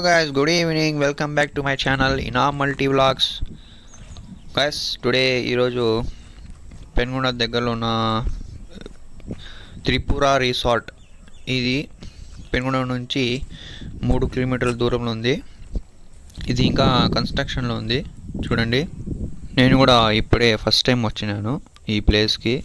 Hello guys good evening welcome back to my channel ఇనా multi vlogs guys today ఈరోజు పెన్గుండ దగ్గరలో ఉన్న uh, Tripura resort. ఇది పెన్గుండ నుంచి మూడు కిలోమీటర్ల దూరంలో ఉంది. ఇది ఇంకా కన్స్ట్రక్షన్లో ఉంది. చూడండి. నేను కూడా ఇప్పుడే ఫస్ట్ టైం వచ్చినాను ఈ ప్లేస్కి.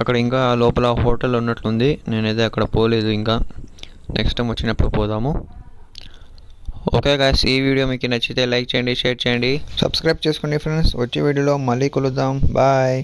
అక్కడ ఇంకా లోపల హోటల్ ఉన్నట్లుంది నేనైతే అక్కడ పోలేదు ఇంకా. నెక్స్ట్ టైం వచ్చినప్పుడు పోదాము. ఓకే గాయస్ ఈ వీడియో మీకు నచ్చితే లైక్ చేయండి షేర్ చేయండి. సబ్స్క్రైబ్ చేసుకోండి ఫ్రెండ్స్ వచ్చే వీడియోలో మళ్ళీ కలుద్దాం. బాయ్